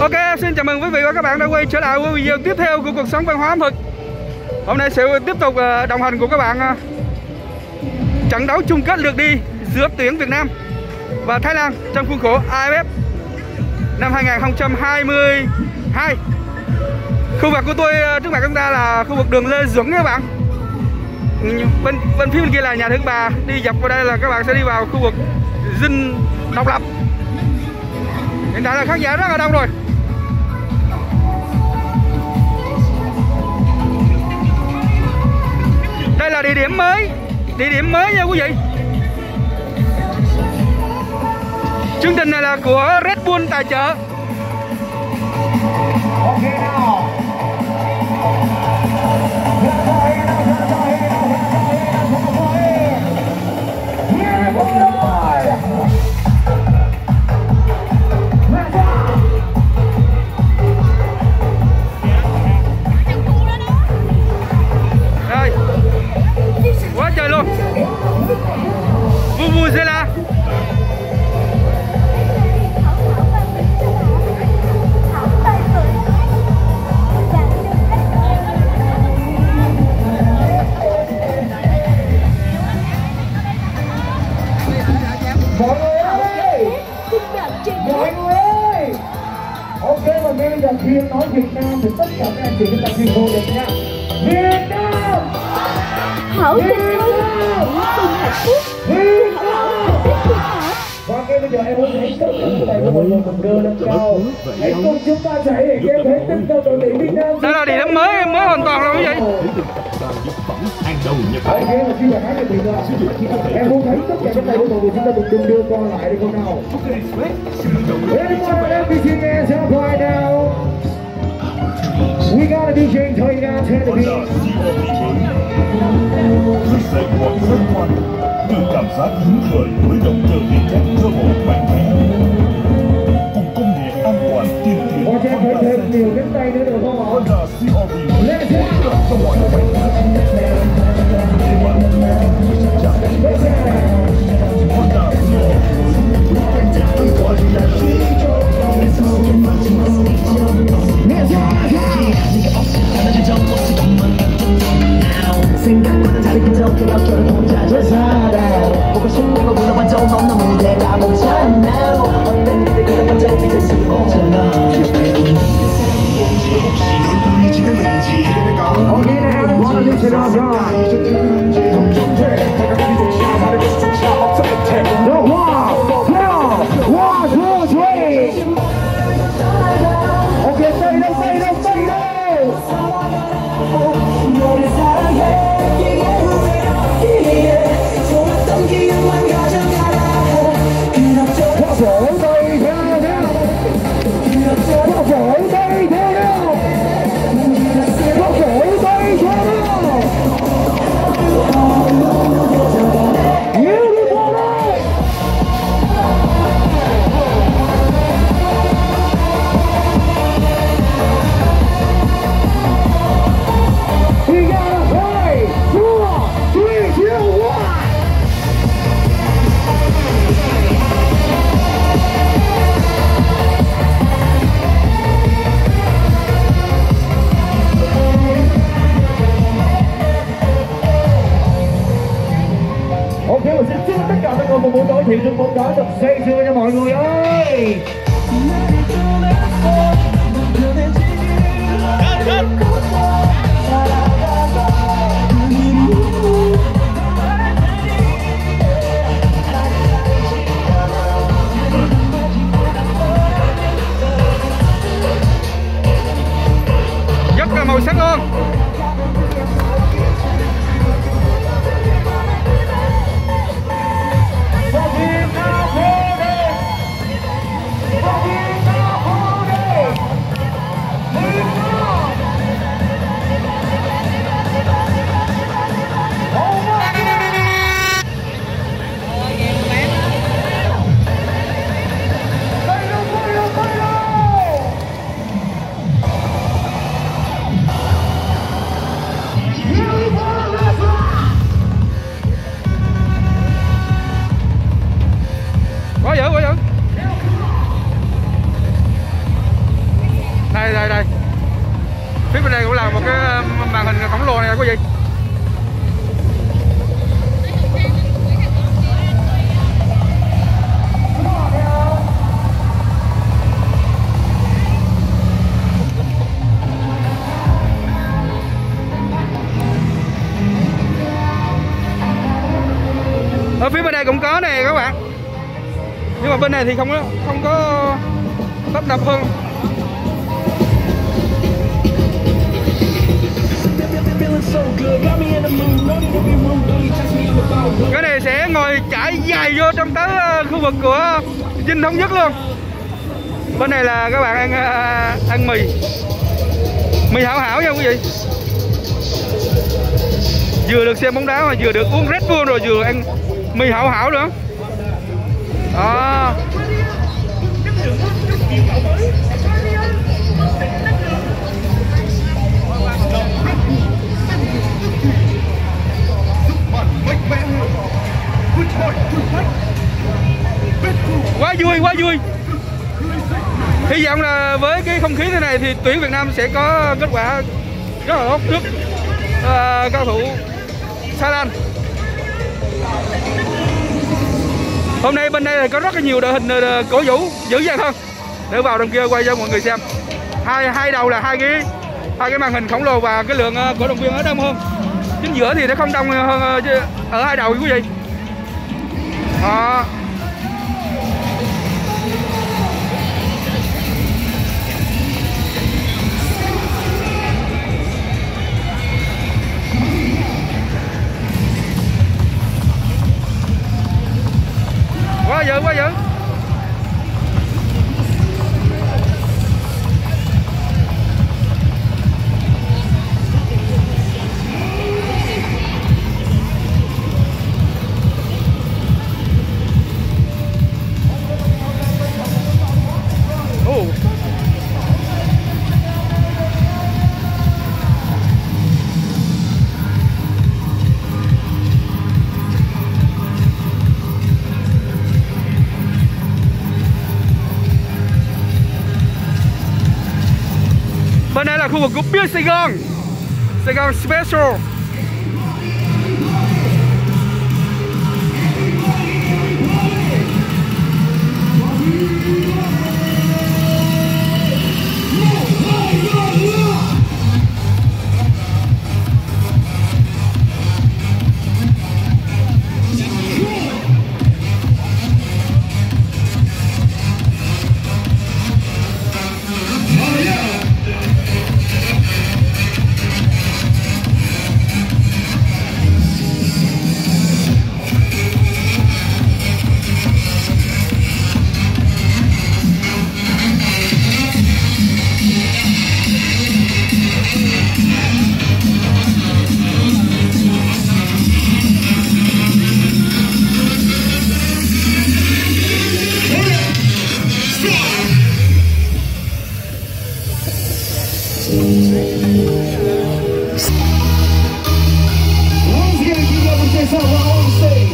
Ok, xin chào mừng quý vị và các bạn đã quay trở lại với video tiếp theo của cuộc sống văn hóa ẩm thực. Hôm nay sẽ tiếp tục ờ, đồng hành của các bạn ờ, trận đấu chung kết lượt đi giữa tuyển Việt Nam và Thái Lan trong khuôn khổ AFF năm 2022 Khu vực của tôi ờ, trước mặt chúng ta là khu vực đường Lê Duẩn các bạn. Bên bên phía bên kia là nhà thương bà đi dọc vào đây là các bạn sẽ đi vào khu vực dinh độc lập. Hiện tại là khán giả rất là đông rồi. Là địa điểm mới. Địa điểm mới nha quý vị. Chương trình này là của Red Bull tài trợ. Okay, now. rồi Ok, và Thiên nói Việt Nam thì tất cả các anh chị chúng ta tuyên hô được nha. Việt Nam! Hảo Việt Nam! Cùng hạnh phúc Việt Nam! Và ngay bây giờ em muốn thấy tất cả các tay của mọi người cùng đưa lên cao. Hãy cùng chúng ta thể hiện em thấy tinh thần đội tuyển Việt Nam. đây là điểm mới mới hoàn toàn rồi quý vị hàng đầu Nhật kia là khi mà hát cái biệt là em muốn thấy tất cả các tay của mọi người chúng ta cùng đung đưa con lại đi con nào. Everyone, everything hands up right now. We got a DJ turning down to the beat. sẽ quẩn rất quanh đưa cảm giác hứng khởi với động cơ điện Okay, now, one of these is all 爱我哟 này các bạn. Nhưng mà bên này thì không có không có tấp nập hơn. Cái này sẽ ngồi trải dài vô trong tới ờ, khu vực của dinh thống nhất luôn. Bên này là các bạn ăn ờ, ăn mì. Mì hảo hảo nha quý vị. Vừa được xem bóng đá mà vừa được uống Red Bull rồi vừa ăn mì hảo hảo nữa. Đó. Quá vui quá vui. Hy vọng là với cái không khí thế này thì tuyển Việt Nam sẽ có kết quả rất là tốt trước uh, cao thủ Thái Lan. Hôm nay bên đây là có rất là nhiều đội hình ờ, cổ vũ dữ dằn hơn. Để vào đằng kia quay cho mọi người xem. Hai hai đầu là hai cái hai cái màn hình khổng lồ và cái lượng ờ, cổ động viên ở đông hơn. Chính giữa thì nó không đông hơn ờ, ở hai đầu quý vị. Đó. Khu vực của Gòn Sài Gòn Special Let's get it together, that's say.